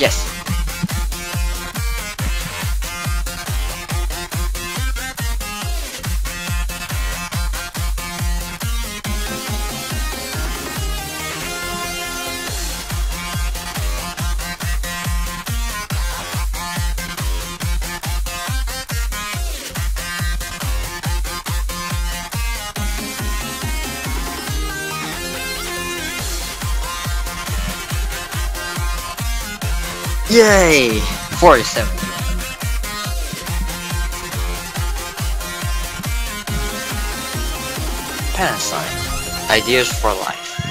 Yes. Yay! 47. Panasonic. Ideas for life.